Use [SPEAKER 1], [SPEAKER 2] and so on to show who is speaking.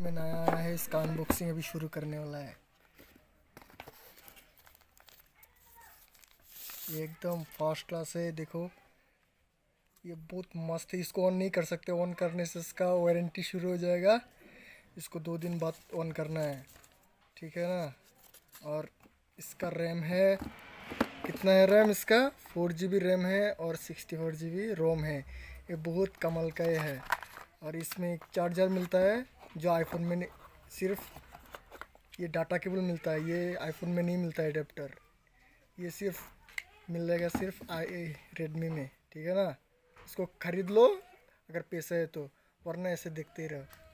[SPEAKER 1] में नया आया है, इसका अनबॉक्सिंग अभी शुरू करने वाला है। ये एकदम फास्ट क्लास है, देखो। ये बहुत मस्त है, इसको ऑन नहीं कर सकते। ऑन करने से इसका वारंटी शुरू हो जाएगा। इसको दो दिन बाद ऑन करना है। ठीक है ना? और इसका रैम है, कितना है रैम इसका? फोर जी बी रैम है और sixty four G B ROM है। ये बहुत कमल का है। और इसमें एक चार्जर मिलता है। जो आईफोन में सिर्फ़ ये डाटा केबल मिलता है, ये आईफोन में नहीं मिलता है अडेप्टर ये सिर्फ़ मिल जाएगा सिर्फ़ आई रेडमी में, ठीक है ना? इसको ख़रीद लो, अगर पैसा है तो वरना ऐसे देखते ही रहो।